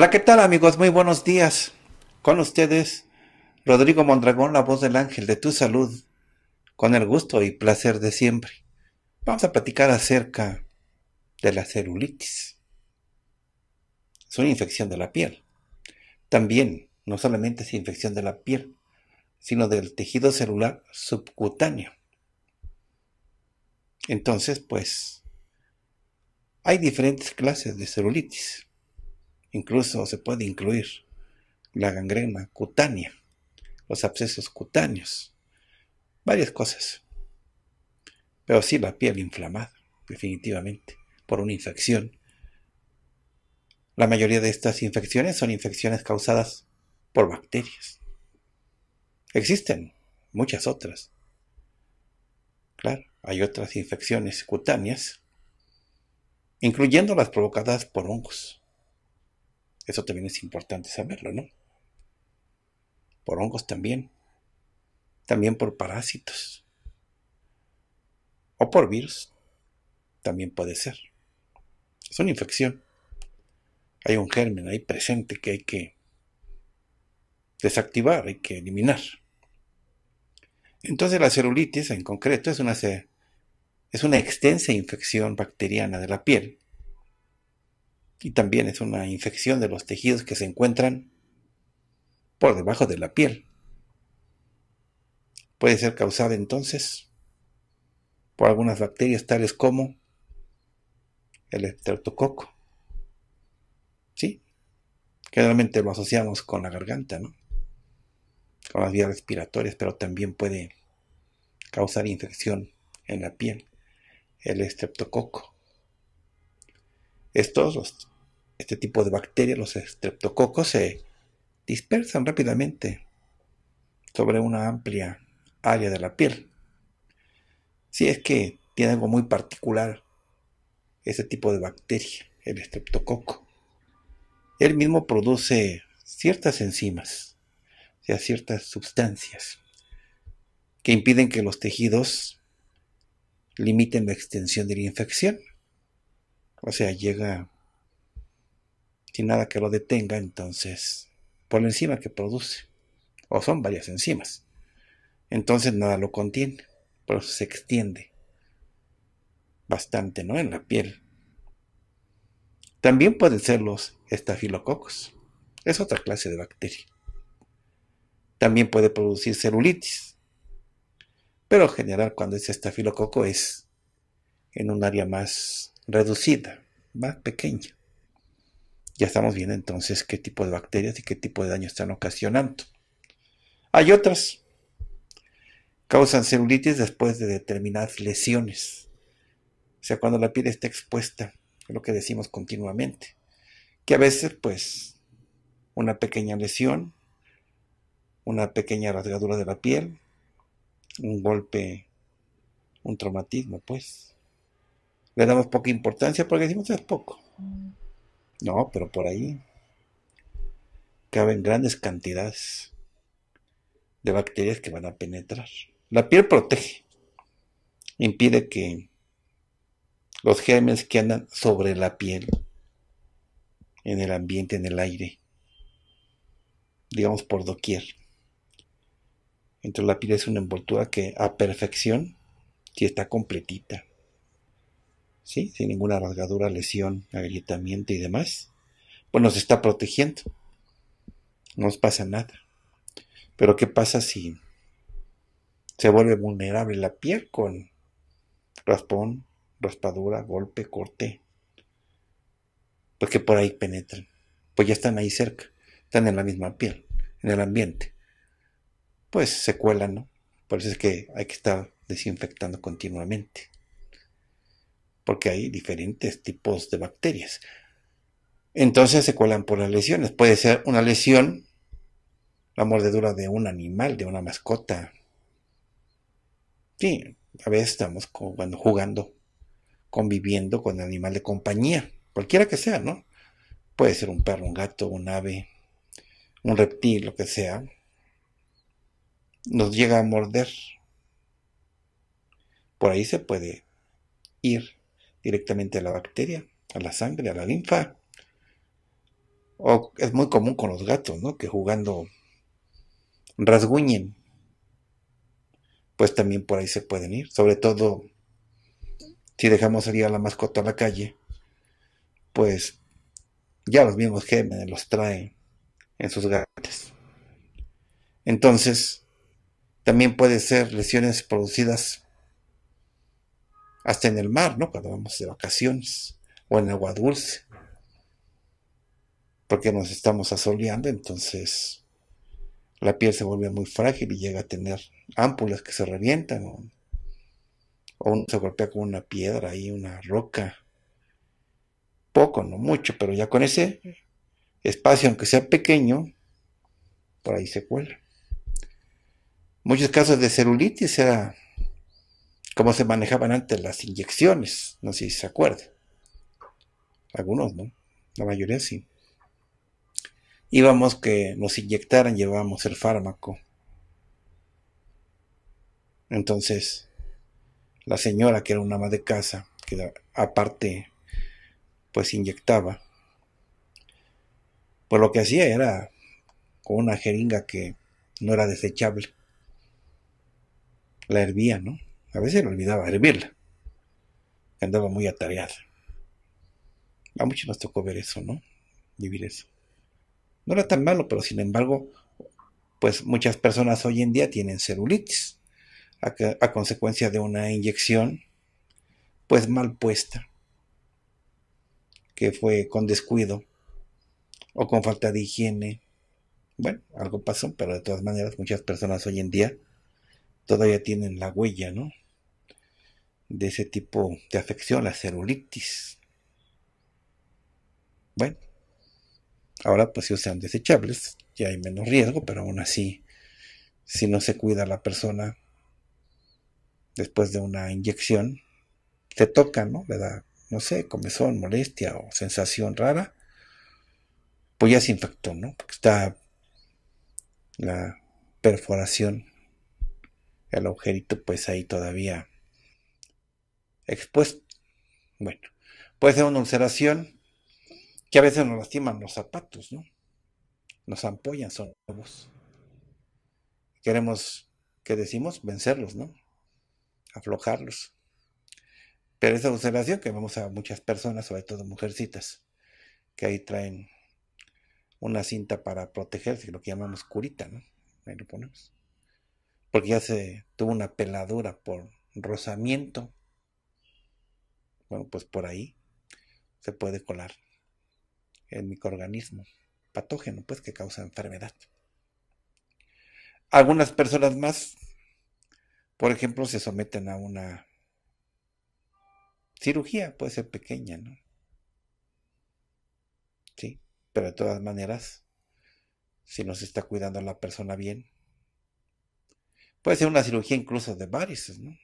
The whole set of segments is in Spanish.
Hola, ¿qué tal amigos? Muy buenos días. Con ustedes, Rodrigo Mondragón, la voz del ángel de tu salud, con el gusto y placer de siempre. Vamos a platicar acerca de la celulitis. Es una infección de la piel. También, no solamente es infección de la piel, sino del tejido celular subcutáneo. Entonces, pues, hay diferentes clases de celulitis Incluso se puede incluir la gangrena cutánea, los abscesos cutáneos, varias cosas. Pero sí la piel inflamada, definitivamente, por una infección. La mayoría de estas infecciones son infecciones causadas por bacterias. Existen muchas otras. Claro, hay otras infecciones cutáneas, incluyendo las provocadas por hongos. Eso también es importante saberlo, ¿no? Por hongos también. También por parásitos. O por virus. También puede ser. Es una infección. Hay un germen ahí presente que hay que desactivar, hay que eliminar. Entonces la celulitis en concreto es una, es una extensa infección bacteriana de la piel y también es una infección de los tejidos que se encuentran por debajo de la piel. Puede ser causada entonces por algunas bacterias tales como el estreptococo. ¿Sí? Generalmente lo asociamos con la garganta, ¿no? Con las vías respiratorias, pero también puede causar infección en la piel, el estreptococo. Estos, este tipo de bacterias, los estreptococos, se dispersan rápidamente sobre una amplia área de la piel. Si es que tiene algo muy particular ese tipo de bacteria, el estreptococo. Él mismo produce ciertas enzimas, o sea, ciertas sustancias que impiden que los tejidos limiten la extensión de la infección. O sea, llega nada que lo detenga, entonces, por la enzima que produce. O son varias enzimas. Entonces nada lo contiene, por eso se extiende bastante, ¿no? En la piel. También pueden ser los estafilococos. Es otra clase de bacteria. También puede producir celulitis. Pero en general cuando es estafilococo es en un área más reducida, más pequeña. Ya estamos viendo entonces qué tipo de bacterias y qué tipo de daño están ocasionando. Hay otras. Causan celulitis después de determinadas lesiones. O sea, cuando la piel está expuesta, es lo que decimos continuamente. Que a veces, pues, una pequeña lesión, una pequeña rasgadura de la piel, un golpe, un traumatismo, pues, le damos poca importancia porque decimos es poco. No, pero por ahí caben grandes cantidades de bacterias que van a penetrar. La piel protege, impide que los gérmenes que andan sobre la piel, en el ambiente, en el aire, digamos por doquier. Entonces la piel es una envoltura que a perfección, si está completita, sin ninguna rasgadura, lesión, agrietamiento y demás, pues nos está protegiendo. No nos pasa nada. Pero ¿qué pasa si se vuelve vulnerable la piel con raspón, raspadura, golpe, corte? Pues que por ahí penetran. Pues ya están ahí cerca, están en la misma piel, en el ambiente. Pues se cuelan, ¿no? Por eso es que hay que estar desinfectando continuamente. Porque hay diferentes tipos de bacterias. Entonces se cuelan por las lesiones. Puede ser una lesión, la mordedura de un animal, de una mascota. Sí, a veces estamos jugando, conviviendo con el animal de compañía, cualquiera que sea, ¿no? Puede ser un perro, un gato, un ave, un reptil, lo que sea. Nos llega a morder. Por ahí se puede ir directamente a la bacteria, a la sangre, a la linfa. O es muy común con los gatos, ¿no? Que jugando rasguñen. Pues también por ahí se pueden ir. Sobre todo si dejamos salir a la mascota a la calle, pues ya los mismos gérmenes los traen en sus gatos. Entonces, también puede ser lesiones producidas hasta en el mar, ¿no? Cuando vamos de vacaciones o en agua dulce. Porque nos estamos asoleando, entonces la piel se vuelve muy frágil y llega a tener ámpulas que se revientan o se golpea con una piedra y una roca. Poco, no mucho, pero ya con ese espacio, aunque sea pequeño, por ahí se cuela. Muchos casos de celulitis era como se manejaban antes las inyecciones, no sé si se acuerdan. Algunos, ¿no? La mayoría sí. Íbamos que nos inyectaran, llevábamos el fármaco. Entonces, la señora, que era una ama de casa, que aparte pues inyectaba, pues lo que hacía era con una jeringa que no era desechable. La hervía, ¿no? A veces le olvidaba hervirla. Andaba muy atareada. A muchos nos tocó ver eso, ¿no? Vivir eso. No era tan malo, pero sin embargo, pues muchas personas hoy en día tienen celulitis a, consecuencia de una inyección pues mal puesta, que fue con descuido o con falta de higiene. Bueno, algo pasó, pero de todas maneras muchas personas hoy en día todavía tienen la huella, ¿no? De ese tipo de afección, la celulitis. Bueno, ahora pues si usan desechables, ya hay menos riesgo, pero aún así, si no se cuida la persona, después de una inyección, te toca, ¿no? Le da, no sé, comezón, molestia o sensación rara, pues ya se infectó, ¿no? Porque está la perforación, el agujerito, pues ahí todavía expuesto. Bueno, puede ser una ulceración que a veces nos lastiman los zapatos, ¿no? Nos ampollan, son nuevos. Queremos, ¿qué decimos? Vencerlos, ¿no? aflojarlos. Pero esa observación que vemos a muchas personas, sobre todo mujercitas, que ahí traen una cinta para protegerse, lo que llamamos curita, ¿no? Ahí lo ponemos. Porque ya se tuvo una peladura por rozamiento. Bueno, pues por ahí se puede colar el microorganismo patógeno, pues que causa enfermedad. Algunas personas más por ejemplo, se someten a una cirugía, puede ser pequeña, ¿no? Sí, pero de todas maneras, si no se está cuidando a la persona bien, puede ser una cirugía incluso de varices, ¿no?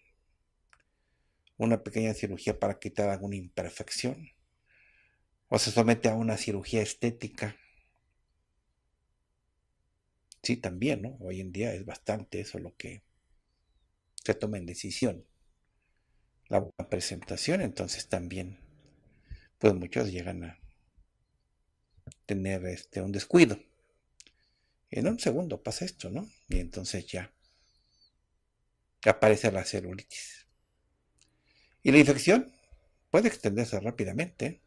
Una pequeña cirugía para quitar alguna imperfección. O se somete a una cirugía estética. Sí, también, ¿no? Hoy en día es bastante eso lo que se tomen decisión. La buena presentación, entonces también, pues muchos llegan a tener este, un descuido. En un segundo pasa esto, ¿no? Y entonces ya aparece la celulitis. Y la infección puede extenderse rápidamente.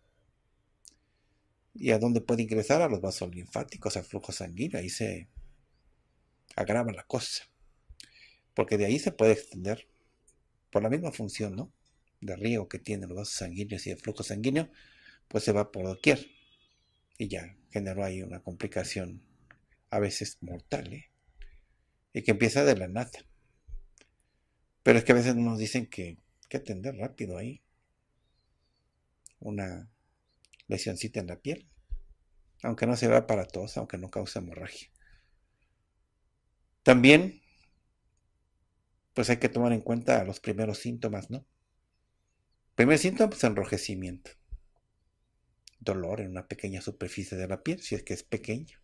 ¿Y a dónde puede ingresar? A los vasos linfáticos, al flujo sanguíneo. Ahí se agrava la cosa porque de ahí se puede extender por la misma función, ¿no? De riego que tienen los vasos sanguíneos y el flujo sanguíneo, pues se va por doquier. Y ya generó ahí una complicación a veces mortal, ¿eh? Y que empieza de la nada. Pero es que a veces nos dicen que que atender rápido ahí. Una lesioncita en la piel. Aunque no se vea para todos, aunque no cause hemorragia. También, pues hay que tomar en cuenta los primeros síntomas, ¿no? Primer síntoma, pues enrojecimiento. Dolor en una pequeña superficie de la piel, si es que es pequeña.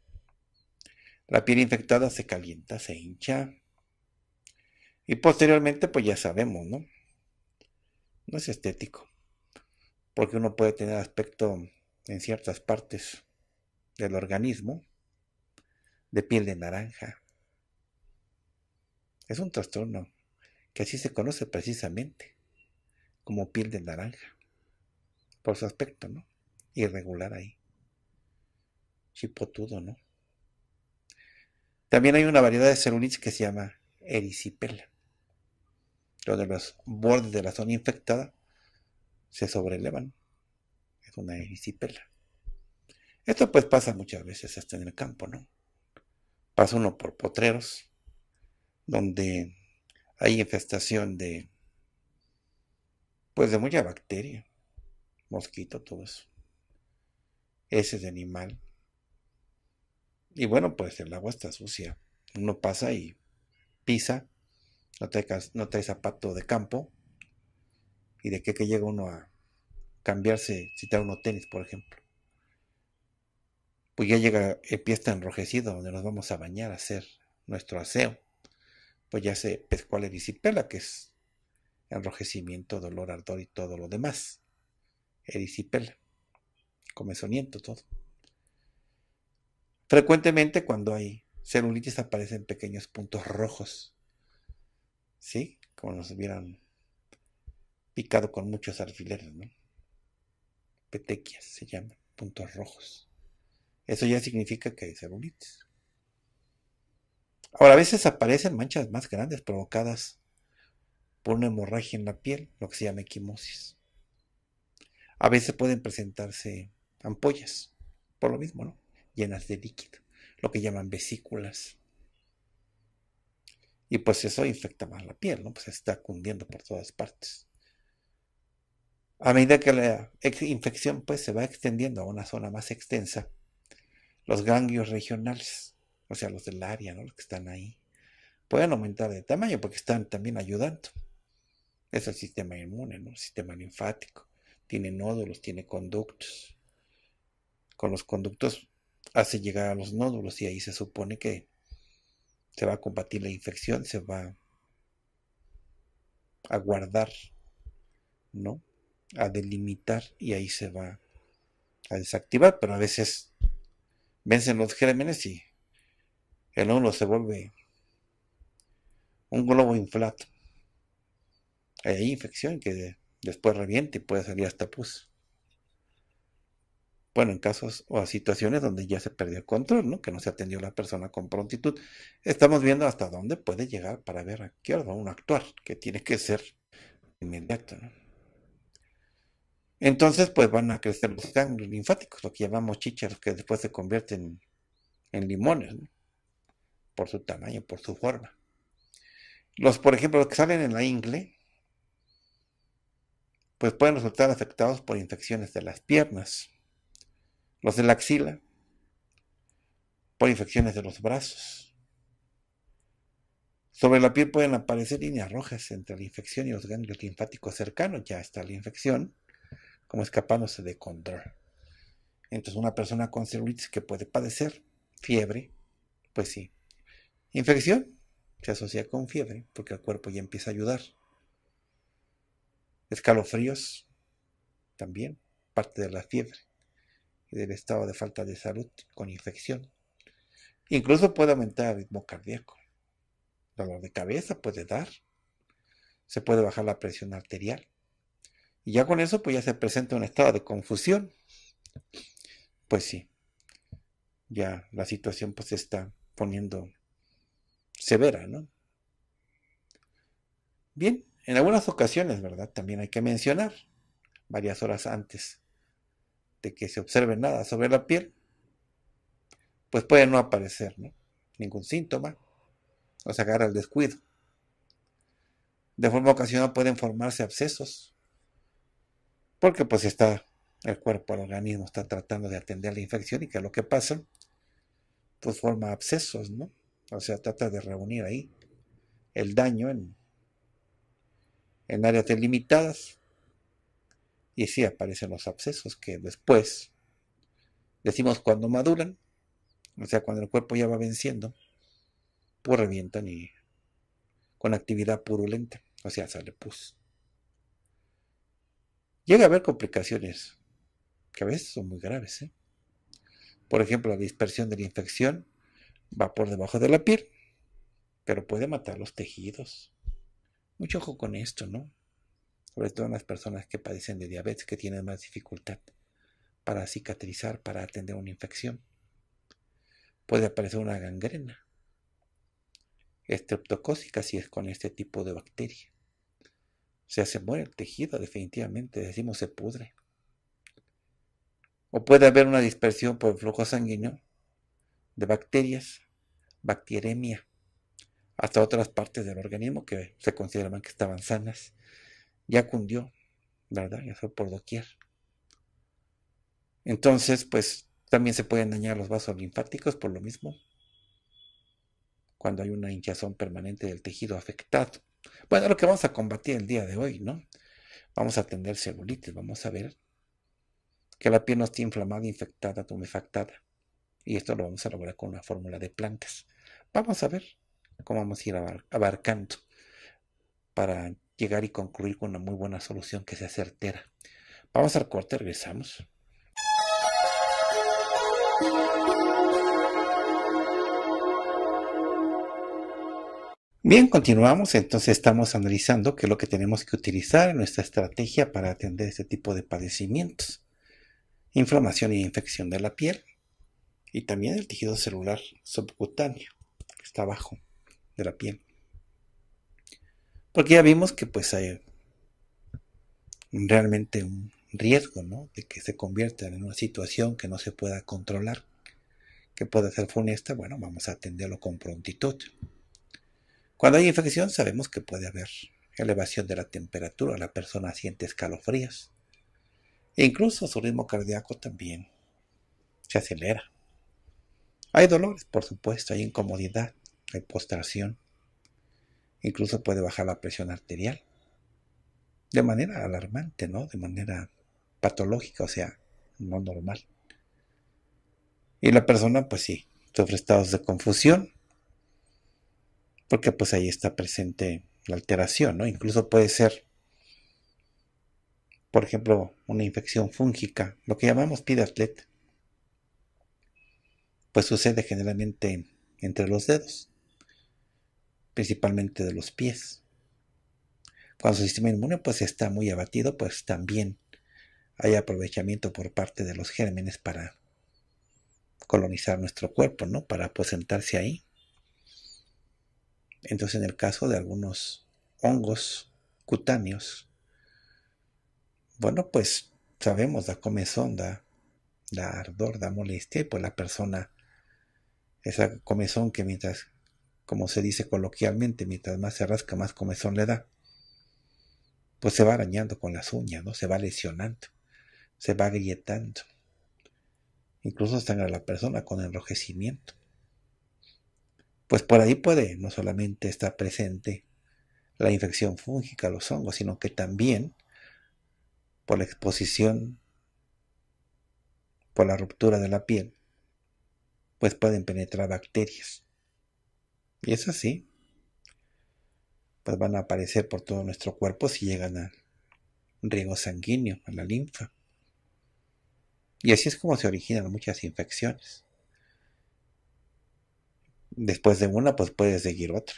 La piel infectada se calienta, se hincha. Y posteriormente, pues ya sabemos, ¿no? No es estético. Porque uno puede tener aspecto en ciertas partes del organismo de piel de naranja. Es un trastorno que así se conoce precisamente como piel de naranja. Por su aspecto, ¿no? Irregular ahí. Chipotudo, ¿no? También hay una variedad de celulitis que se llama erisipela, donde los bordes de la zona infectada se sobrelevan. Es una erisipela. Esto pues pasa muchas veces hasta en el campo, ¿no? Pasa uno por potreros, donde hay infestación de, pues de mucha bacteria, mosquito, todo eso. Ese es de animal, y bueno, pues el agua está sucia. Uno pasa y pisa, no trae, no zapato de campo. ¿Y de qué que llega uno a cambiarse si trae uno tenis, por ejemplo? Pues ya llega el pie está enrojecido, donde nos vamos a bañar a hacer nuestro aseo. Pues ya se pescó la erisipela, que es enrojecimiento, dolor, ardor y todo lo demás. Erisipela, comezoniento, todo. Frecuentemente cuando hay celulitis aparecen pequeños puntos rojos, ¿sí? Como nos hubieran picado con muchos alfileres, ¿no? Petequias se llaman, puntos rojos. Eso ya significa que hay celulitis. Ahora, a veces aparecen manchas más grandes provocadas por una hemorragia en la piel, lo que se llama equimosis. A veces pueden presentarse ampollas, por lo mismo, ¿no? llenas de líquido, lo que llaman vesículas. Y pues eso infecta más la piel, ¿no? Pues está cundiendo por todas partes. A medida que la infección pues se va extendiendo a una zona más extensa, los ganglios regionales, o sea, los del área, ¿no? Los que están ahí, pueden aumentar de tamaño porque están también ayudando. Es el sistema inmune, ¿no? El sistema linfático. Tiene nódulos, tiene conductos. Con los conductos hace llegar a los nódulos y ahí se supone que se va a combatir la infección, se va a guardar, ¿no? A delimitar y ahí se va a desactivar, pero a veces vencen los gérmenes y el nódulo se vuelve un globo inflado. Hay infección que después reviente y puede salir hasta pus bueno, en casos o situaciones donde ya se perdió el control. Que no se atendió la persona con prontitud. Estamos viendo hasta dónde puede llegar para ver a qué hora va uno actuar, que tiene que ser inmediato, ¿no? Entonces, pues van a crecer los ganglios linfáticos, lo que llamamos chícharos, que después se convierten en limones, ¿no? Por su tamaño, por su forma. Los, por ejemplo, los que salen en la ingle, pues pueden resultar afectados por infecciones de las piernas los de la axila, por infecciones de los brazos. Sobre la piel pueden aparecer líneas rojas entre la infección y los ganglios linfáticos cercanos. Ya está la infección, como escapándose de control. Entonces, una persona con celulitis que puede padecer fiebre, pues sí. Infección se asocia con fiebre, porque el cuerpo ya empieza a ayudar. Escalofríos, también, parte de la fiebre del estado de falta de salud con infección. Incluso puede aumentar el ritmo cardíaco. Dolor de cabeza puede dar. Se puede bajar la presión arterial. Y ya con eso, pues ya se presenta un estado de confusión. Pues sí, ya la situación pues se está poniendo severa, ¿no? Bien, en algunas ocasiones, ¿verdad? También hay que mencionar, varias horas antes que se observe nada sobre la piel, pues puede no aparecer ningún síntoma o se agarra el descuido. De forma ocasional pueden formarse abscesos, porque pues está el cuerpo, el organismo está tratando de atender la infección y que lo que pasa, pues forma abscesos, ¿no? O sea, trata de reunir ahí el daño en, en áreas delimitadas. Y sí aparecen los abscesos que después, decimos cuando maduran, o sea, cuando el cuerpo ya va venciendo, pues revientan y con actividad purulenta, o sea, sale pus. Llega a haber complicaciones que a veces son muy graves. ¿eh? Por ejemplo, la dispersión de la infección va por debajo de la piel, pero puede matar los tejidos. Mucho ojo con esto, ¿no? Sobre todo en las personas que padecen de diabetes, que tienen más dificultad para cicatrizar, para atender una infección. Puede aparecer una gangrena estreptocócica si es con este tipo de bacteria. O sea, se muere el tejido definitivamente, decimos se pudre. O puede haber una dispersión por el flujo sanguíneo de bacterias, bacteremia, hasta otras partes del organismo que se consideraban que estaban sanas. Ya cundió, ¿verdad? Ya fue por doquier. Entonces, pues también se pueden dañar los vasos linfáticos por lo mismo. Cuando hay una hinchazón permanente del tejido afectado. Bueno, lo que vamos a combatir el día de hoy, ¿no? Vamos a atender celulitis, vamos a ver que la piel no esté inflamada, infectada, tumefactada. Y esto lo vamos a lograr con una fórmula de plantas. Vamos a ver cómo vamos a ir abarcando para llegar y concluir con una muy buena solución que sea certera. Vamos al corte, regresamos. Bien, continuamos. Entonces estamos analizando qué es lo que tenemos que utilizar en nuestra estrategia para atender este tipo de padecimientos inflamación y infección de la piel y también el tejido celular subcutáneo que está abajo de la piel. Porque ya vimos que pues hay realmente un riesgo ¿no? de que se convierta en una situación que no se pueda controlar, que puede ser funesta, bueno, vamos a atenderlo con prontitud. Cuando hay infección sabemos que puede haber elevación de la temperatura, la persona siente escalofríos, e incluso su ritmo cardíaco también se acelera. Hay dolores, por supuesto, hay incomodidad, hay postración. Incluso puede bajar la presión arterial. De manera alarmante, ¿no? De manera patológica, o sea, no normal. Y la persona, pues sí, sufre estados de confusión, porque pues ahí está presente la alteración, ¿no? Incluso puede ser por ejemplo, una infección fúngica, lo que llamamos pidatlet, pues sucede generalmente entre los dedos, principalmente de los pies. Cuando su sistema inmune pues está muy abatido, pues también hay aprovechamiento por parte de los gérmenes para colonizar nuestro cuerpo, ¿no? Para aposentarse ahí. Entonces, en el caso de algunos hongos cutáneos, bueno, pues sabemos, da comezón, da, ardor, da molestia, y pues la persona, esa comezón que mientras, como se dice coloquialmente, mientras más se rasca, más comezón le da, pues se va arañando con las uñas, ¿no? Se va lesionando, se va agrietando. Incluso a la persona con enrojecimiento. Pues por ahí puede no solamente estar presente la infección fúngica, los hongos, sino que también por la exposición, por la ruptura de la piel, pues pueden penetrar bacterias. Y es así. Pues van a aparecer por todo nuestro cuerpo si llegan al riego sanguíneo, a la linfa. Y así es como se originan muchas infecciones. Después de una, pues puede seguir otra.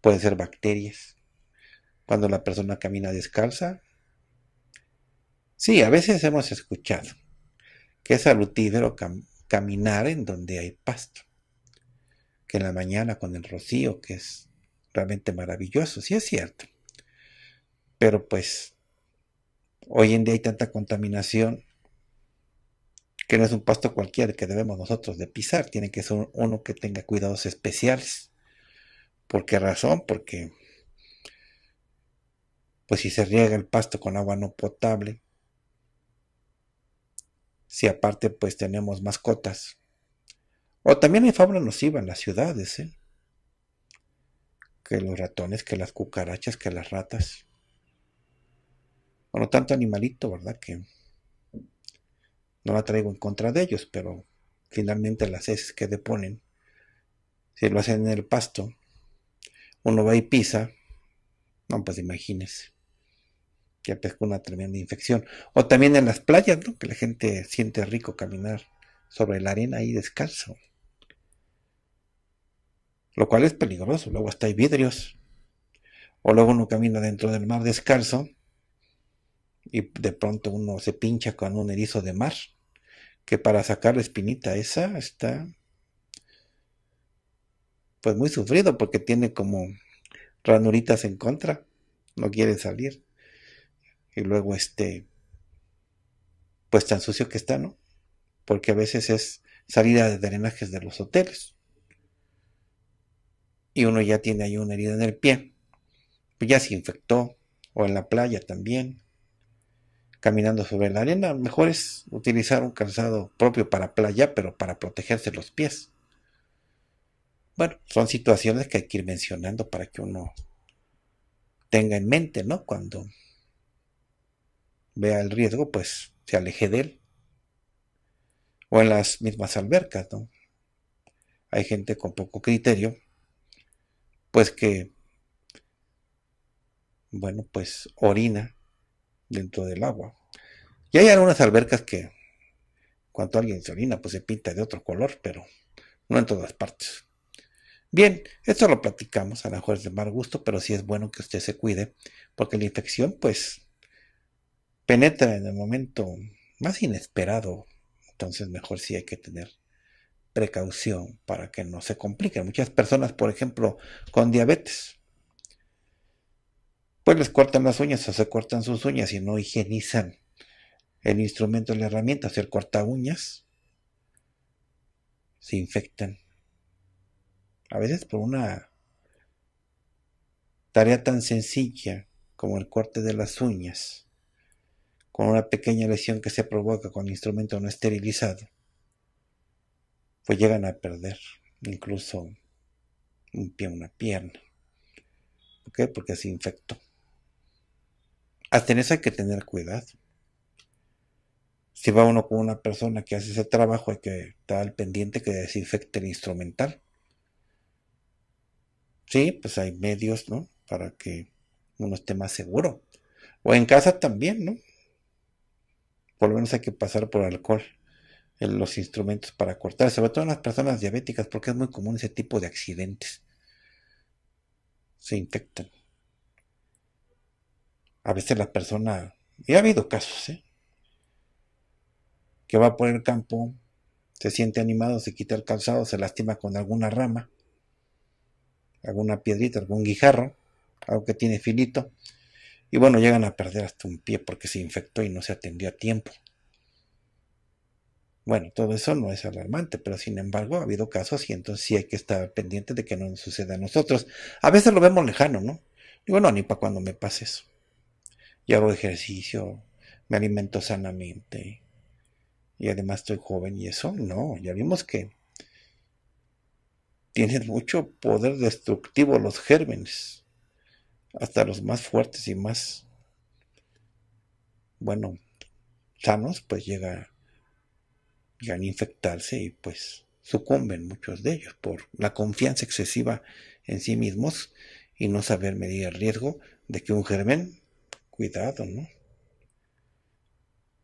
Pueden ser bacterias. Cuando la persona camina descalza, Sí, a veces hemos escuchado que es salutífero caminar en donde hay pasto, que en la mañana con el rocío, que es realmente maravilloso, sí es cierto. Pero pues hoy en día hay tanta contaminación que no es un pasto cualquiera que debemos nosotros de pisar, tiene que ser uno que tenga cuidados especiales. ¿Por qué razón? Porque pues si se riega el pasto con agua no potable, si aparte pues tenemos mascotas, o también hay fauna nociva en las ciudades, ¿eh? que los ratones, que las cucarachas, que las ratas. Bueno, tanto animalito, ¿verdad? Que no la traigo en contra de ellos, pero finalmente las heces que deponen, si lo hacen en el pasto, uno va y pisa, no, pues imagínese, ya pesca una tremenda infección. O también en las playas, ¿no? Que la gente siente rico caminar sobre la arena ahí descalzo. Lo cual es peligroso, luego hasta hay vidrios. O luego uno camina dentro del mar descalzo y de pronto uno se pincha con un erizo de mar, que para sacar la espinita esa está pues muy sufrido porque tiene como ranuritas en contra, no quiere salir. Y luego este, pues tan sucio que está, ¿no? Porque a veces es salida de drenajes de los hoteles. Y uno ya tiene ahí una herida en el pie. Pues ya se infectó. O en la playa también. Caminando sobre la arena. Mejor es utilizar un calzado propio para playa, pero para protegerse los pies. Bueno, son situaciones que hay que ir mencionando para que uno tenga en mente, ¿no? Cuando vea el riesgo, pues se aleje de él. O en las mismas albercas, ¿no? Hay gente con poco criterio, pues que, bueno, pues orina dentro del agua. Y hay algunas albercas que, cuando alguien se orina, pues se pinta de otro color, pero no en todas partes. Bien, esto lo platicamos, a lo mejor es de mal gusto, pero sí es bueno que usted se cuide, porque la infección, pues, penetra en el momento más inesperado. Entonces, mejor sí hay que tener precaución para que no se complique. Muchas personas, por ejemplo, con diabetes, pues les cortan las uñas o se cortan sus uñas y no higienizan el instrumento, la herramienta, o sea, el corta uñas, se infectan a veces por una tarea tan sencilla como el corte de las uñas, con una pequeña lesión que se provoca con el instrumento no esterilizado, pues llegan a perder incluso un pie, una pierna. ¿Por qué? Porque se infectó. Hasta en eso hay que tener cuidado. Si va uno con una persona que hace ese trabajo, hay que estar al pendiente que desinfecte el instrumental. Sí, pues hay medios, ¿no? Para que uno esté más seguro. O en casa también, ¿no? Por lo menos hay que pasar por alcohol los instrumentos para cortar, sobre todo en las personas diabéticas, porque es muy común ese tipo de accidentes. Se infectan. A veces la persona, y ha habido casos, ¿eh? que va por el campo, se siente animado, se quita el calzado, se lastima con alguna rama alguna piedrita, algún guijarro, algo que tiene filito, y bueno, llegan a perder hasta un pie porque se infectó y no se atendió a tiempo. Bueno, todo eso no es alarmante, pero sin embargo ha habido casos y entonces sí hay que estar pendiente de que no nos suceda a nosotros. A veces lo vemos lejano, ¿no? Digo, no, ni para cuando me pase eso. Yo hago ejercicio, me alimento sanamente y además estoy joven y eso, no, ya vimos que tienen mucho poder destructivo los gérmenes, hasta los más fuertes y más, bueno, sanos, pues llega, llegan a infectarse y pues sucumben muchos de ellos por la confianza excesiva en sí mismos y no saber medir el riesgo de que un germen, cuidado, ¿no?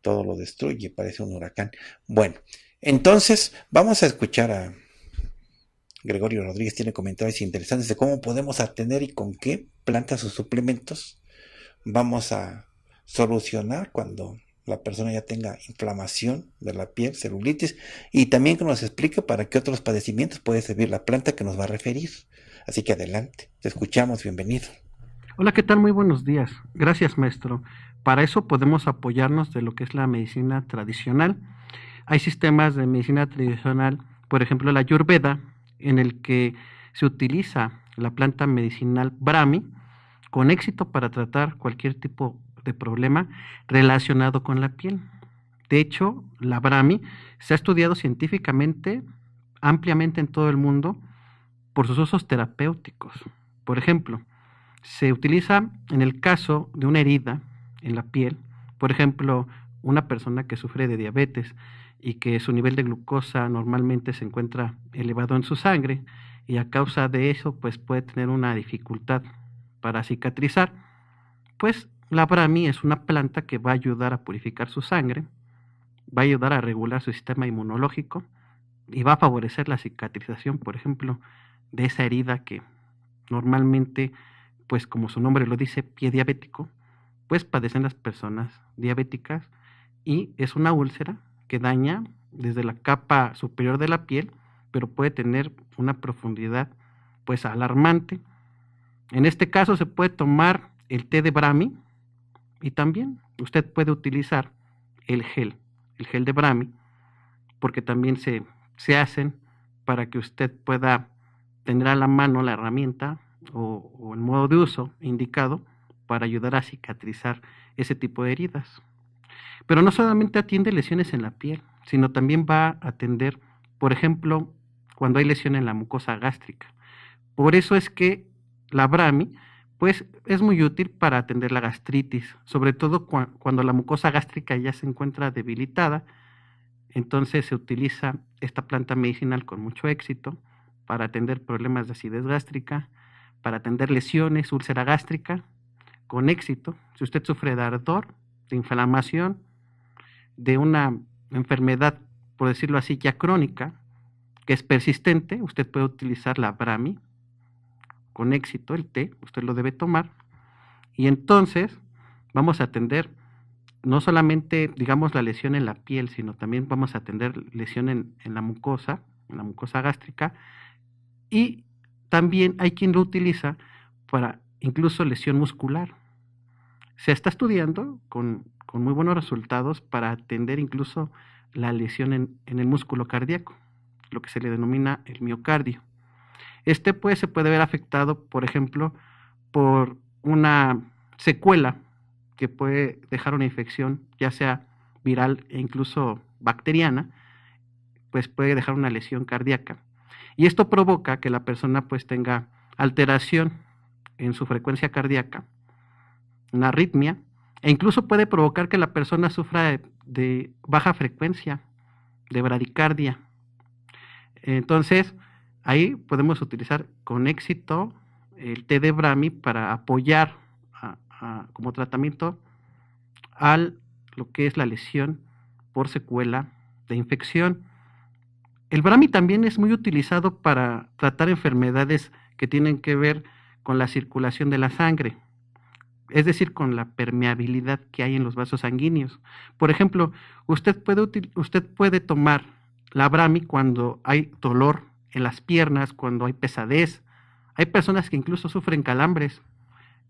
Todo lo destruye, parece un huracán. Bueno, entonces vamos a escuchar a Gregorio Rodríguez tiene comentarios interesantes de cómo podemos atender y con qué plantas o suplementos vamos a solucionar cuando la persona ya tenga inflamación de la piel, celulitis, y también que nos explique para qué otros padecimientos puede servir la planta que nos va a referir. Así que adelante, te escuchamos, bienvenido. Hola, ¿qué tal? Muy buenos días. Gracias, maestro. Para eso podemos apoyarnos de lo que es la medicina tradicional. Hay sistemas de medicina tradicional, por ejemplo, la Ayurveda, en el que se utiliza la planta medicinal Brahmi con éxito para tratar cualquier tipo de problema relacionado con la piel. De hecho, la Brahmi se ha estudiado científicamente ampliamente en todo el mundo por sus usos terapéuticos. Por ejemplo, se utiliza en el caso de una herida en la piel, por ejemplo, una persona que sufre de diabetes y que su nivel de glucosa normalmente se encuentra elevado en su sangre y a causa de eso pues puede tener una dificultad para cicatrizar, pues la brahmi es una planta que va a ayudar a purificar su sangre, va a ayudar a regular su sistema inmunológico y va a favorecer la cicatrización, por ejemplo, de esa herida que normalmente, pues como su nombre lo dice, pie diabético, pues padecen las personas diabéticas y es una úlcera que daña desde la capa superior de la piel, pero puede tener una profundidad pues alarmante. En este caso se puede tomar el té de Brahmi y también usted puede utilizar el gel, el gel de Brahmi, porque también se, se hacen para que usted pueda tener a la mano la herramienta o, o el modo de uso indicado para ayudar a cicatrizar ese tipo de heridas. Pero no solamente atiende lesiones en la piel, sino también va a atender, por ejemplo, cuando hay lesión en la mucosa gástrica. Por eso es que la Brahmi pues es muy útil para atender la gastritis, sobre todo cuando la mucosa gástrica ya se encuentra debilitada. Entonces se utiliza esta planta medicinal con mucho éxito para atender problemas de acidez gástrica, para atender lesiones, úlcera gástrica, con éxito. Si usted sufre de ardor, de inflamación, de una enfermedad, por decirlo así, ya crónica, que es persistente, usted puede utilizar la Brahmi con éxito, el té, usted lo debe tomar. Y entonces vamos a atender no solamente, digamos, la lesión en la piel, sino también vamos a atender lesión en, en la mucosa, en la mucosa gástrica. Y también hay quien lo utiliza para incluso lesión muscular. Se está estudiando con con muy buenos resultados para atender incluso la lesión en, el músculo cardíaco, lo que se le denomina el miocardio. Este pues se puede ver afectado, por ejemplo, por una secuela que puede dejar una infección, ya sea viral e incluso bacteriana, pues puede dejar una lesión cardíaca. Y esto provoca que la persona pues tenga alteración en su frecuencia cardíaca, una arritmia, e incluso puede provocar que la persona sufra de, baja frecuencia, de bradicardia. Entonces, ahí podemos utilizar con éxito el té de Brahmi para apoyar como tratamiento al lo que es la lesión por secuela de infección. El Brahmi también es muy utilizado para tratar enfermedades que tienen que ver con la circulación de la sangre es decir, con la permeabilidad que hay en los vasos sanguíneos. Por ejemplo, usted puede, usted puede tomar la Brahmi cuando hay dolor en las piernas, cuando hay pesadez. Hay personas que incluso sufren calambres,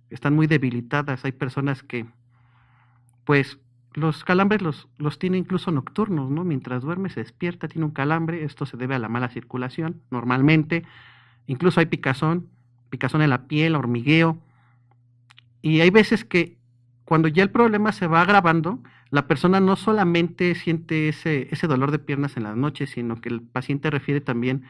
están muy debilitadas. Hay personas que, pues, los calambres los, los tiene incluso nocturnos, ¿no? Mientras duerme se despierta, tiene un calambre. Esto se debe a la mala circulación, normalmente. Incluso hay picazón, picazón en la piel, hormigueo y hay veces que cuando ya el problema se va agravando, la persona no solamente siente ese, ese dolor de piernas en las noches, sino que el paciente refiere también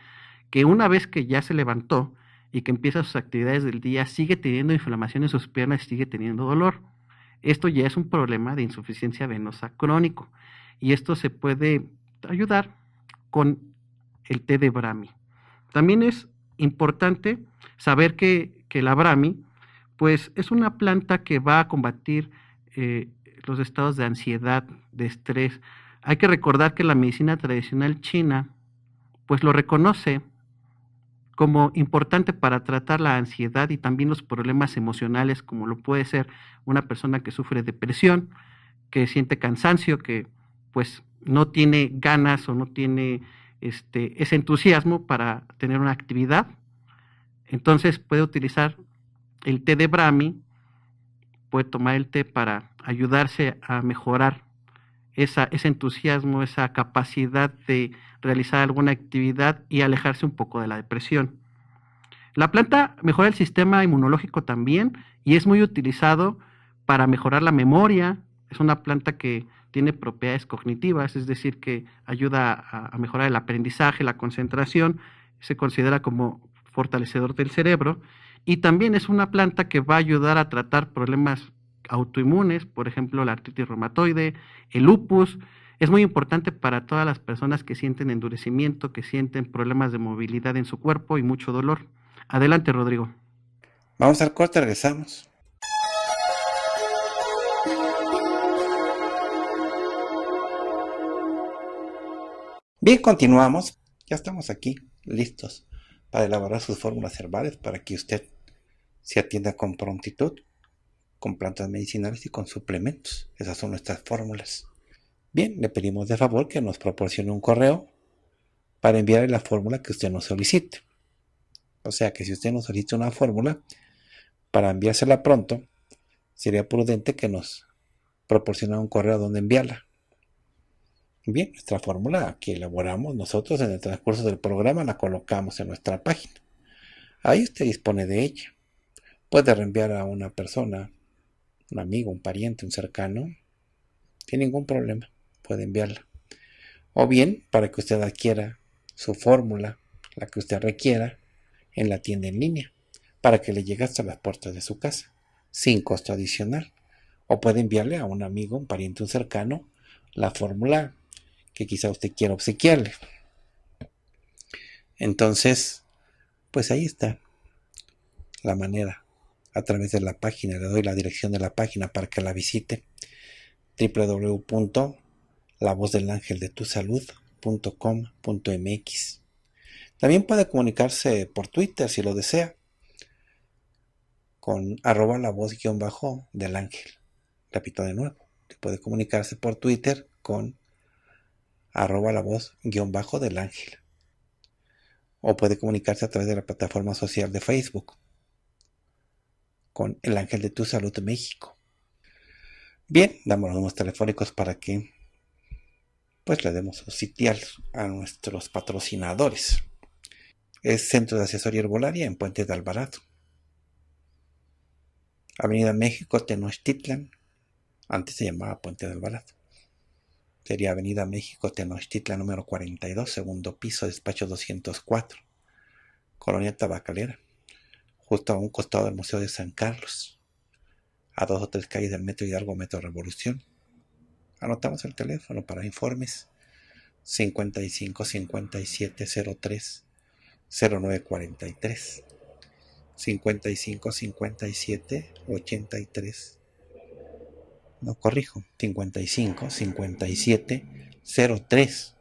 que una vez que ya se levantó y que empieza sus actividades del día, sigue teniendo inflamación en sus piernas y sigue teniendo dolor. Esto ya es un problema de insuficiencia venosa crónico y esto se puede ayudar con el té de Brahmi. También es importante saber que, que la Brahmi pues es una planta que va a combatir eh, los estados de ansiedad, de estrés. Hay que recordar que la medicina tradicional china, pues lo reconoce como importante para tratar la ansiedad y también los problemas emocionales, como lo puede ser una persona que sufre depresión, que siente cansancio, que pues no tiene ganas o no tiene este, ese entusiasmo para tener una actividad. Entonces puede utilizar el té de Brahmi puede tomar el té para ayudarse a mejorar esa, ese entusiasmo, esa capacidad de realizar alguna actividad y alejarse un poco de la depresión. La planta mejora el sistema inmunológico también y es muy utilizado para mejorar la memoria. Es una planta que tiene propiedades cognitivas, es decir, que ayuda a, mejorar el aprendizaje, la concentración, se considera como fortalecedor del cerebro y también es una planta que va a ayudar a tratar problemas autoinmunes, por ejemplo, la artritis reumatoide, el lupus. Es muy importante para todas las personas que sienten endurecimiento, que sienten problemas de movilidad en su cuerpo y mucho dolor. Adelante, Rodrigo. Vamos al corte, regresamos. Bien, continuamos. Ya estamos aquí, listos para elaborar sus fórmulas herbales para que usted se atienda con prontitud, con plantas medicinales y con suplementos. Esas son nuestras fórmulas. Bien, le pedimos de favor que nos proporcione un correo para enviarle la fórmula que usted nos solicite. O sea que si usted nos solicita una fórmula, para enviársela pronto, sería prudente que nos proporcione un correo donde enviarla. Bien, nuestra fórmula que elaboramos nosotros en el transcurso del programa la colocamos en nuestra página. Ahí usted dispone de ella. Puede reenviar a una persona, un amigo, un pariente, un cercano, sin ningún problema. Puede enviarla. O bien, para que usted adquiera su fórmula, la que usted requiera, en la tienda en línea, para que le llegue hasta las puertas de su casa, sin costo adicional. O puede enviarle a un amigo, un pariente, un cercano, la fórmula que quizá usted quiera obsequiarle. Entonces, pues ahí está la manera. A través de la página, le doy la dirección de la página para que la visite. www.lavozdelangeldetusalud.com.mx También puede comunicarse por Twitter si lo desea con arroba la voz guion bajo del ángel. Repito de nuevo, puede comunicarse por Twitter con arroba la voz guion bajo del ángel. O puede comunicarse a través de la plataforma social de Facebook con el ángel de tu salud México. Bien, damos los números telefónicos para que pues le demos sitial a nuestros patrocinadores. Es Centro de Asesoría Herbolaria en Puente de Alvarado. Avenida México, Tenochtitlan. Antes se llamaba Puente de Alvarado. Sería Avenida México, Tenochtitlan número 42, segundo piso, despacho 204, Colonia Tabacalera, justo a un costado del Museo de San Carlos, a dos o tres calles del Metro Hidalgo, Metro Revolución. Anotamos el teléfono para informes 55 57 03 0943 55 57 83 no corrijo, 55 57 03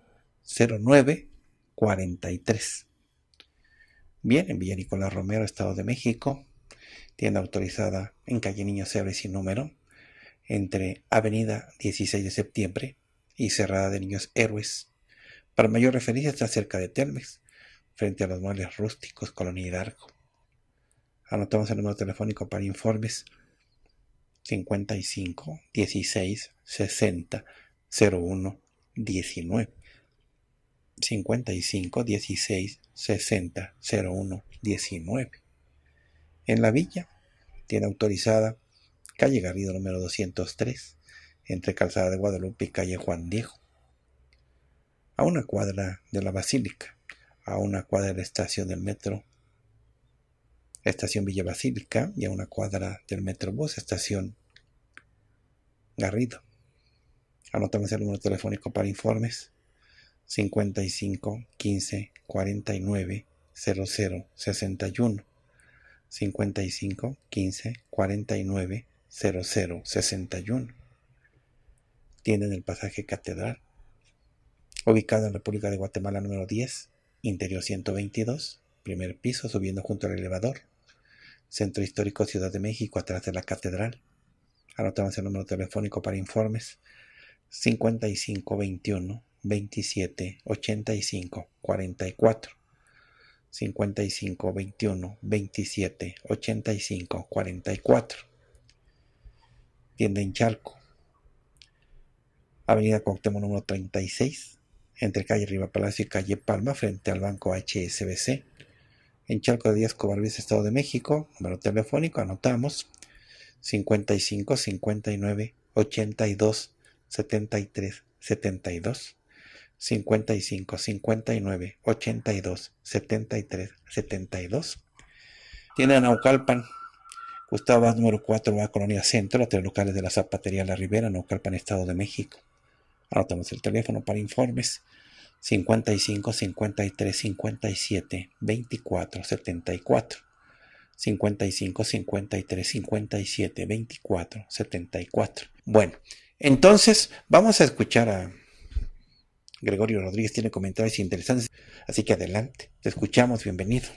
09 43. Bien, en Villa Nicolás Romero, Estado de México, tienda autorizada en calle Niño Sebre sin número, entre Avenida 16 de Septiembre y Cerrada de Niños Héroes. Para mayor referencia está cerca de Telmex, frente a los muebles rústicos Colonia Hidalgo. Anotamos el número telefónico para informes 55 16 60 01 19 55 16 60 01 19 en la villa tiene autorizada calle Garrido número 203 entre Calzada de Guadalupe y calle Juan Diego a una cuadra de la Basílica a una cuadra de la estación del metro estación Villa Basílica, y a una cuadra del Metrobús, estación Garrido. Anotamos el número telefónico para informes 55 15 49 00 61 55 15 49 00 61 Tienen el pasaje Catedral ubicado en República de Guatemala número 10 interior 122 primer piso subiendo junto al elevador. Centro Histórico Ciudad de México, atrás de la Catedral. Anotamos el número telefónico para informes. 5521 27 85 44. 55 21 27 85 44. Tienda en Chalco. Avenida Cuauhtémoc número 36, entre calle Riva Palacio y calle Palma, frente al banco HSBC en Chalco de Díaz Cobarrubias, Estado de México, número telefónico, anotamos 55 59 82 73 72 55 59 82 73 72 tiene Naucalpan Gustavo número 4 a Colonia Centro, a tres locales de la Zapatería La Ribera, Naucalpan, Estado de México. Anotamos el teléfono para informes 55 53 57 24 74. 55 53 57 24 74. Bueno, entonces vamos a escuchar a Gregorio Rodríguez, tiene comentarios interesantes, así que adelante, te escuchamos, bienvenido.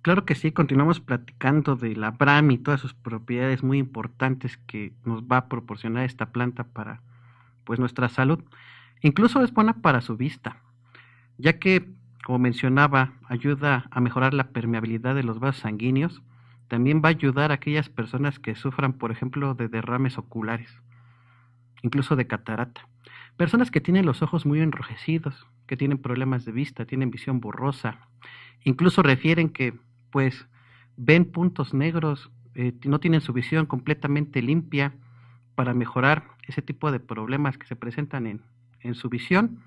Claro que sí, continuamos platicando de la Brahmi y todas sus propiedades muy importantes que nos va a proporcionar esta planta para pues nuestra salud. Incluso es buena para su vista, ya que, como mencionaba, ayuda a mejorar la permeabilidad de los vasos sanguíneos. También va a ayudar a aquellas personas que sufran, por ejemplo, de derrames oculares, incluso de catarata. Personas que tienen los ojos muy enrojecidos, que tienen problemas de vista, tienen visión borrosa. Incluso refieren que pues ven puntos negros, eh, no tienen su visión completamente limpia para mejorar ese tipo de problemas que se presentan en, en su visión.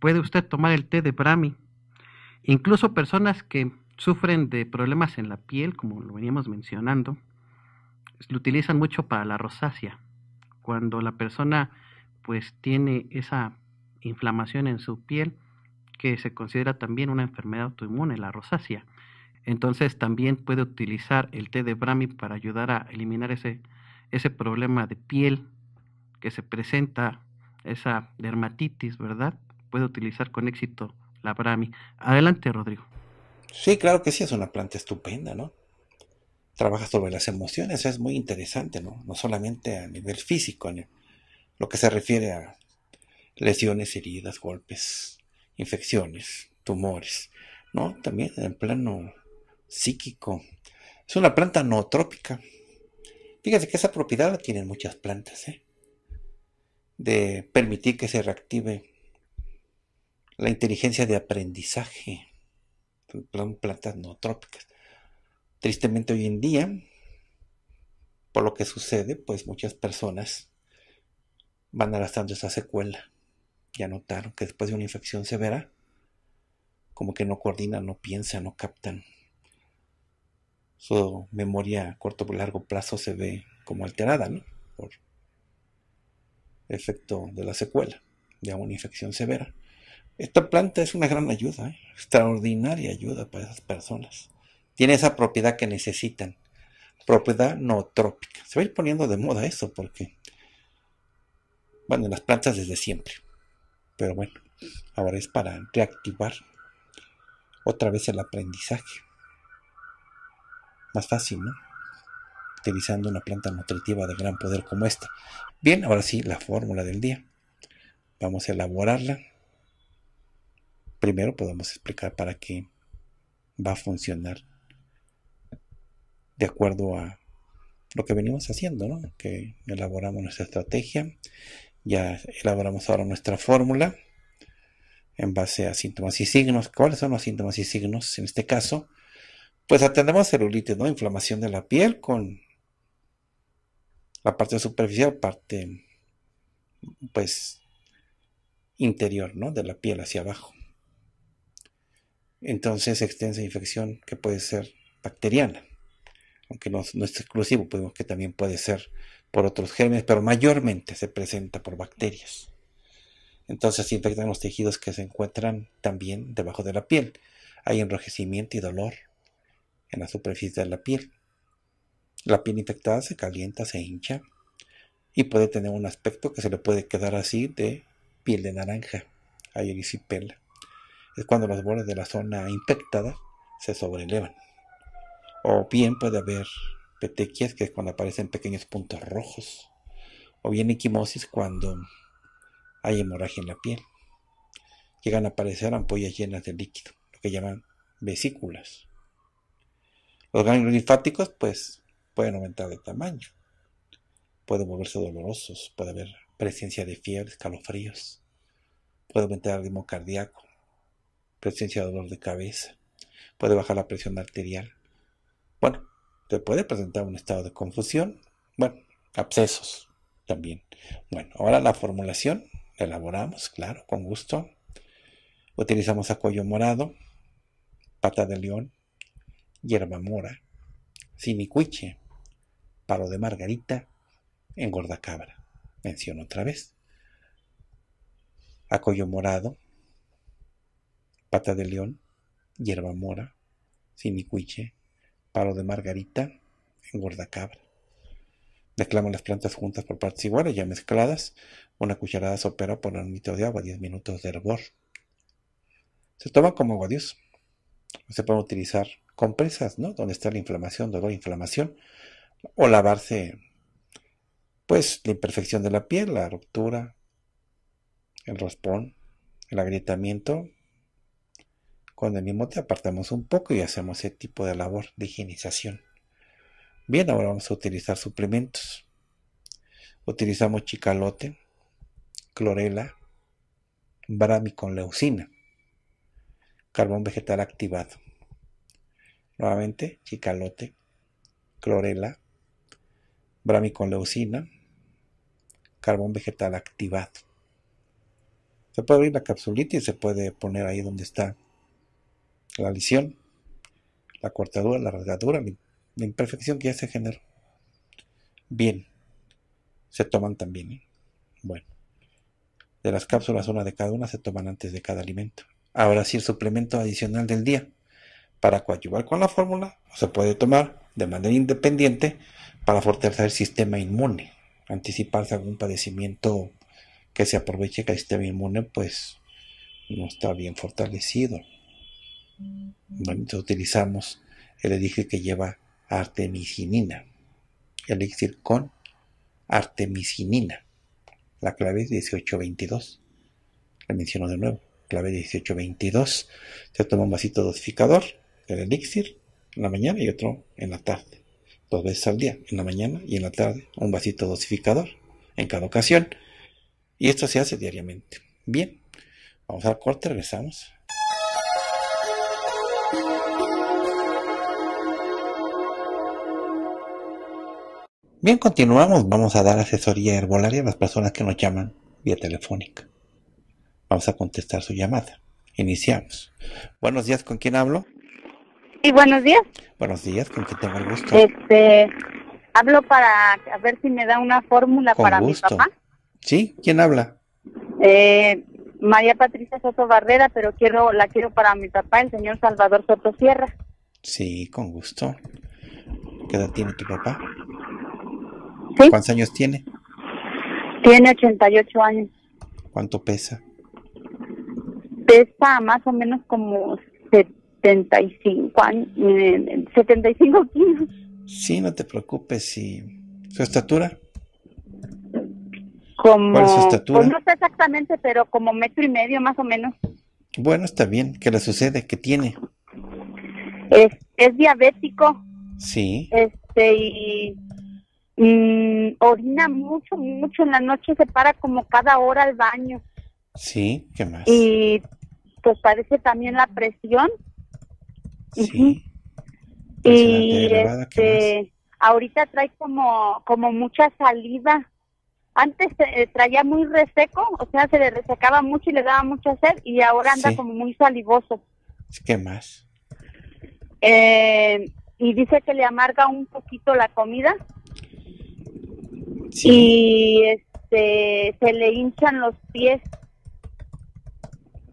Puede usted tomar el té de Brahmi. Incluso personas que sufren de problemas en la piel, como lo veníamos mencionando, lo utilizan mucho para la rosácea. Cuando la persona pues tiene esa inflamación en su piel, que se considera también una enfermedad autoinmune, la rosácea. Entonces también puede utilizar el té de Brahmi para ayudar a eliminar ese, ese problema de piel que se presenta, esa dermatitis, ¿verdad? Puede utilizar con éxito la Brahmi. Adelante, Rodrigo. Sí, claro que sí, es una planta estupenda, ¿no? Trabaja sobre las emociones, es muy interesante, ¿no? No solamente a nivel físico, lo que se refiere a lesiones, heridas, golpes, infecciones, tumores, ¿no? También en plano psíquico. Es una planta nootrópica. Fíjense que esa propiedad la tienen muchas plantas, ¿eh? de permitir que se reactive la inteligencia de aprendizaje. Plantas nootrópicas. Tristemente hoy en día, por lo que sucede, pues muchas personas van arrastrando esa secuela. Ya notaron que después de una infección severa, como que no coordinan, no piensan, no captan su memoria a corto o largo plazo se ve como alterada, ¿no? Por efecto de la secuela de una infección severa. Esta planta es una gran ayuda, ¿eh? extraordinaria ayuda para esas personas. Tiene esa propiedad que necesitan, propiedad nootrópica. Se va a ir poniendo de moda eso porque, bueno, en las plantas desde siempre. Pero bueno, ahora es para reactivar otra vez el aprendizaje más fácil, ¿no? Utilizando una planta nutritiva de gran poder como esta. Bien, ahora sí, la fórmula del día. Vamos a elaborarla. Primero podemos explicar para qué va a funcionar de acuerdo a lo que venimos haciendo, ¿no? Que elaboramos nuestra estrategia, ya elaboramos ahora nuestra fórmula en base a síntomas y signos. ¿Cuáles son los síntomas y signos? En este caso, pues atendemos celulitis, ¿no? Inflamación de la piel con la parte superficial, parte, pues, interior, ¿no? De la piel hacia abajo. Entonces, extensa infección que puede ser bacteriana, aunque no, no, es exclusivo, podemos que también puede ser por otros gérmenes, pero mayormente se presenta por bacterias. Entonces, infectan los tejidos que se encuentran también debajo de la piel. Hay enrojecimiento y dolor, en la superficie de la piel. La piel infectada se calienta, se hincha y puede tener un aspecto que se le puede quedar así de piel de naranja, erisipela. Es cuando los bordes de la zona infectada se sobrelevan. O bien puede haber petequias, que es cuando aparecen pequeños puntos rojos. O bien equimosis cuando hay hemorragia en la piel. Llegan a aparecer ampollas llenas de líquido, lo que llaman vesículas. Los ganglios linfáticos, pues, pueden aumentar de tamaño. Pueden volverse dolorosos, puede haber presencia de fiebre, escalofríos. Puede aumentar el ritmo cardíaco, presencia de dolor de cabeza. Puede bajar la presión arterial. Bueno, Se puede presentar un estado de confusión, bueno, abscesos también. Bueno, ahora la formulación elaboramos, claro, con gusto. Utilizamos acollo morado, pata de león, hierba mora, sinicuiche, palo de margarita, engorda cabra. Menciono otra vez. Acollo morado, pata de león, hierba mora, sinicuiche, palo de margarita, engorda cabra. Mezclamos las plantas juntas por partes iguales, ya mezcladas. Una cucharada sopera por un litro de agua, 10 minutos de hervor. Se toma como agua Dios. Se puede utilizar compresas, ¿no? Donde está la inflamación, dolor, inflamación. O lavarse, pues, la imperfección de la piel, la ruptura, el raspón, el agrietamiento. El mismo te apartamos un poco y hacemos ese tipo de labor de higienización. Bien, ahora vamos a utilizar suplementos. Utilizamos chicalote, clorela, leucina, carbón vegetal activado. Nuevamente, chicalote, clorela, leucina, carbón vegetal activado. Se puede abrir la capsulita y se puede poner ahí donde está la lesión, la cortadura, la rasgadura, la imperfección que ya se generó. Bien, se toman también. ¿eh? Bueno, de las cápsulas, una de cada una se toman antes de cada alimento. Ahora sí, el suplemento adicional del día. Para coadyuvar con la fórmula, se puede tomar de manera independiente para fortalecer el sistema inmune, anticiparse algún padecimiento que se aproveche que el sistema inmune pues no está bien fortalecido. Utilizamos el elixir que lleva artemisinina. Elixir con artemisinina. La clave es 1822. La menciono de nuevo. Clave 1822. Se toma un vasito dosificador del elixir en la mañana y otro en la tarde. Dos veces al día, en la mañana y en la tarde, un vasito dosificador en cada ocasión. Y esto se hace diariamente. Bien, vamos al corte, regresamos. Bien, continuamos. Vamos a dar asesoría herbolaria a las personas que nos llaman vía telefónica. Vamos a contestar su llamada. Iniciamos. Buenos días, ¿con quién hablo? Sí, buenos días. Buenos días, ¿con quién tengo el gusto? Este, hablo para a ver si me da una fórmula Con para gusto. mi papá. ¿Sí? ¿Quién habla? Eh, María Patricia Soto Barrera, pero quiero la quiero para mi papá, el señor Salvador Soto Sierra. Sí, con gusto. ¿Qué edad tiene tu papá? Sí, ¿Cuántos años tiene? tiene 88 años. ¿Cuánto pesa? Pesa más o menos como 75 años, eh, 75 kilos. Sí, no te preocupes. ¿Y su estatura? Como, ¿Cuál es su estatura? pues no sé exactamente, pero como metro y medio más o menos. Bueno, está bien. ¿Qué le sucede? ¿Qué tiene? Es, es diabético. Sí. este y mm, orina mucho mucho en la noche se para como cada hora al baño Sí. ¿Qué más? y pues parece también la presión Sí. Y elevada, ¿qué este ahorita trae como como mucha saliva antes eh, traía muy reseco o sea se le resecaba mucho y le daba mucha sed y ahora anda Sí. como muy salivoso? ¿Qué más? Eh, y dice que le amarga un poquito la comida Sí. y este se le hinchan los pies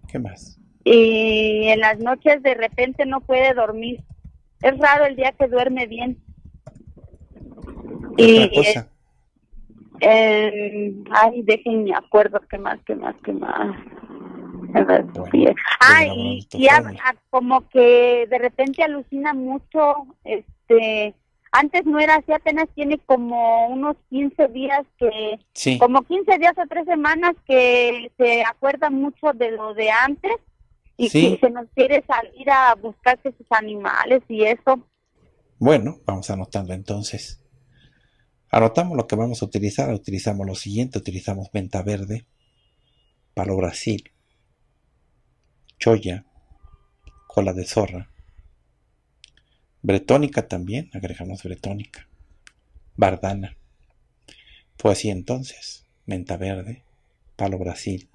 ¿Qué más? y en las noches de repente no puede dormir. Es raro el día que duerme bien. ¿Qué Y otra cosa? eh, ay, déjenme acuerdo qué más, qué más, qué más. A Bueno, Ah, y, y fórmula. ha- como que de repente alucina mucho, este, antes no era así, apenas tiene como unos 15 días que, Sí. como 15 días o tres semanas que se acuerda mucho de lo de antes y Sí. que se nos quiere salir a buscar que sus animales y eso. Bueno, vamos a anotarlo entonces. Anotamos lo que vamos a utilizar. Utilizamos lo siguiente. Utilizamos menta verde, palo Brasil, choya, cola de zorra, Bretónica también, agregamos bretónica. Bardana. Fue así entonces. Menta verde, palo Brasil,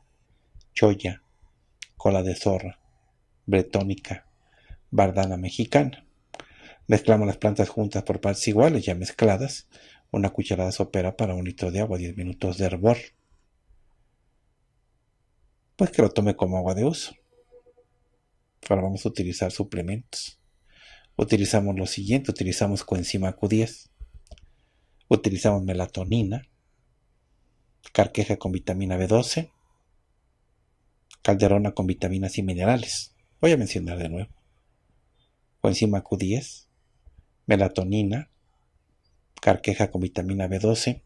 choya, cola de zorra, bretónica, bardana mexicana. Mezclamos las plantas juntas por partes iguales, ya mezcladas. Una cucharada sopera para un litro de agua, 10 minutos de hervor. Pues que lo tome como agua de uso. Ahora vamos a utilizar suplementos. Utilizamos lo siguiente, utilizamos coenzima Q10, utilizamos melatonina, carqueja con vitamina B12, calderona con vitaminas y minerales. Voy a mencionar de nuevo. Coenzima Q10, melatonina, carqueja con vitamina B12,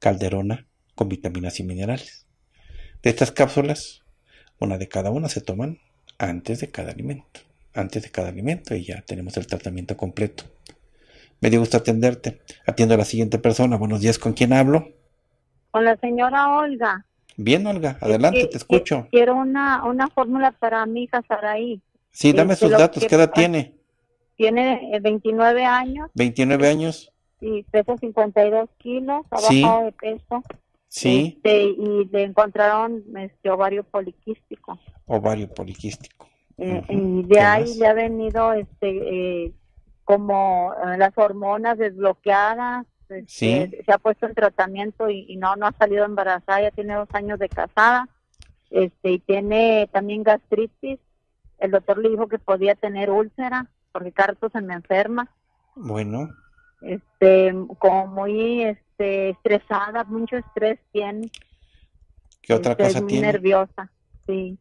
calderona con vitaminas y minerales. De estas cápsulas, una de cada una se toman antes de cada alimento. Antes de cada alimento y ya tenemos el tratamiento completo. Me dio gusto atenderte. Atiendo a la siguiente persona. Buenos días, ¿con quién hablo? Con la señora Olga. Bien, Olga, adelante, te escucho. Quiero una, una fórmula para mi hija Saraí. Sí, dame sus datos, ¿qué edad tiene? Tiene 29 años. 29 años. Y pesa 52 kilos, ha bajado de peso. Sí. Este, y le encontraron este ovario poliquístico. Ovario poliquístico. Eh, Y de ahí le ha venido este eh, como eh, las hormonas desbloqueadas. Este, Sí. Se ha puesto en tratamiento y, y no no ha salido embarazada. Ya tiene dos años de casada. Este y tiene también gastritis. El doctor le dijo que podía tener úlcera porque cada rato se me enferma. Bueno, Este como muy este estresada, mucho estrés tiene. ¿qué otra Este, cosa es muy tiene? nerviosa, sí.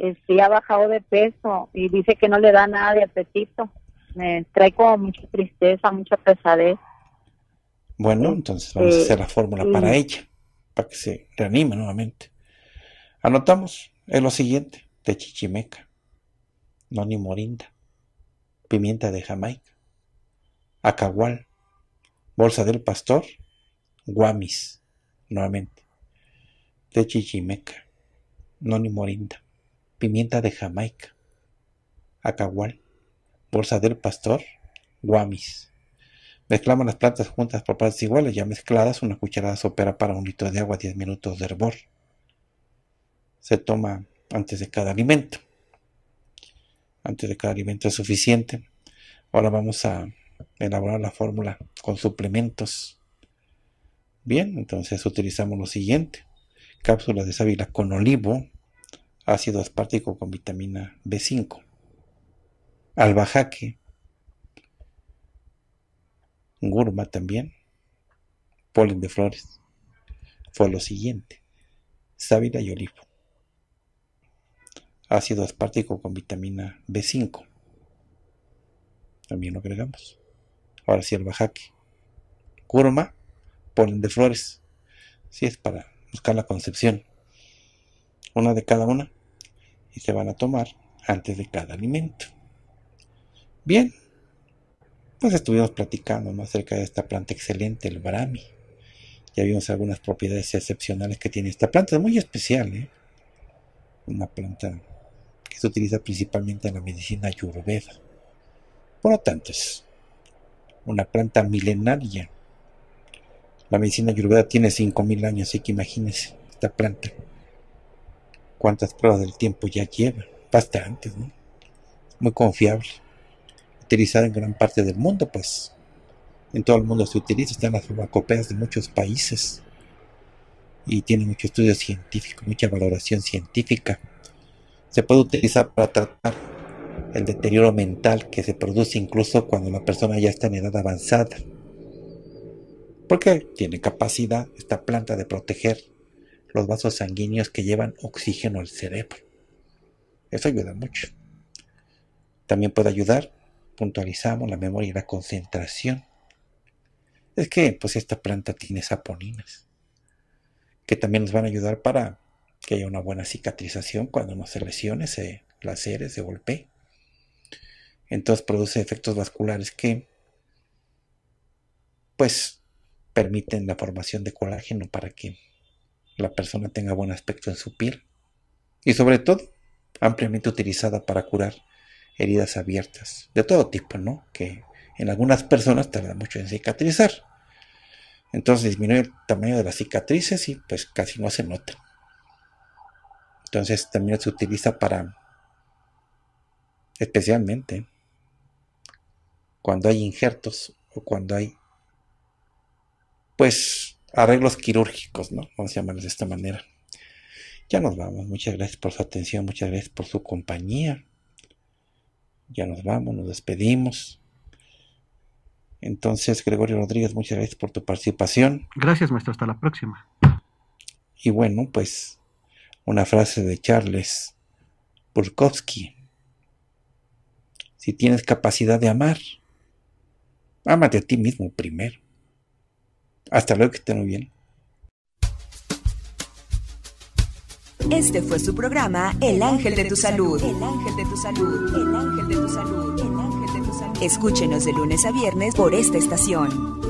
Este, ha bajado de peso y dice que no le da nada de apetito. Me trae como mucha tristeza, mucha pesadez. Bueno, entonces vamos a Eh, hacer la fórmula y- para ella, para que se reanime nuevamente. Anotamos, es lo siguiente, de chichimeca, noni morinda, pimienta de Jamaica, acahual, bolsa del pastor, guamis, nuevamente, de chichimeca, noni morinda, pimienta de Jamaica, acahual, bolsa del pastor, guamis. Mezclamos las plantas juntas por partes iguales, ya mezcladas, una cucharada sopera para un litro de agua, 10 minutos de hervor. Se toma antes de cada alimento. Antes de cada alimento es suficiente. Ahora vamos a elaborar la fórmula con suplementos. Bien, entonces utilizamos lo siguiente. Cápsulas de sábila con olivo, ácido aspartico con vitamina B5, albahaque, Gurma también, polen de flores. Fue lo siguiente: sábila y olivo. Ácido aspartico con vitamina B5. También lo agregamos. Ahora sí, el bajaque. Gurma, polen de flores. Si es para buscar la concepción. Una de cada una. Y se van a tomar antes de cada alimento. Bien, pues estuvimos platicando acerca de esta planta excelente, el brahmi. Ya vimos algunas propiedades excepcionales que tiene esta planta, es muy especial, ¿eh? Una planta que se utiliza principalmente en la medicina ayurveda. Por lo tanto, es una planta milenaria. La medicina ayurveda tiene 5.000 años, así que imagínense esta planta. ¿Cuántas pruebas del tiempo ya lleva? Bastantes, ¿no? Muy confiable utilizada en gran parte del mundo, pues en todo el mundo se utiliza, está en las farmacopeas de muchos países y tiene mucho estudio científico, mucha valoración científica. Se puede utilizar para tratar el deterioro mental que se produce incluso cuando la persona ya está en edad avanzada. Porque tiene capacidad esta planta de proteger los vasos sanguíneos que llevan oxígeno al cerebro. Eso ayuda mucho. También puede ayudar puntualizamos la memoria y la concentración. Es que pues esta planta tiene saponinas que también nos van a ayudar para que haya una buena cicatrización cuando uno se lesione, se lacere, se golpee. Entonces produce efectos vasculares que pues permiten la formación de colágeno para que la persona tenga buen aspecto en su piel y sobre todo ampliamente utilizada para curar heridas abiertas, de todo tipo, ¿no? Que en algunas personas tarda mucho en cicatrizar. Entonces disminuye el tamaño de las cicatrices y pues casi no se nota. Entonces también se utiliza para, especialmente, cuando hay injertos o cuando hay, pues, arreglos quirúrgicos, ¿no? Vamos a llamarlos de esta manera. Ya nos vamos. Muchas gracias por su atención, muchas gracias por su compañía. Ya nos vamos, nos despedimos. Entonces, Gregorio Rodríguez, muchas gracias por tu participación. Gracias, maestro. Hasta la próxima. Y bueno, pues una frase de Charles Burkowski. Si tienes capacidad de amar, ámate a ti mismo primero. Hasta luego, que estén muy bien. Este fue su programa El Ángel de tu Salud. El Ángel de tu Salud. El Ángel de tu Salud. El Ángel de tu Salud. Escúchenos de lunes a viernes por esta estación.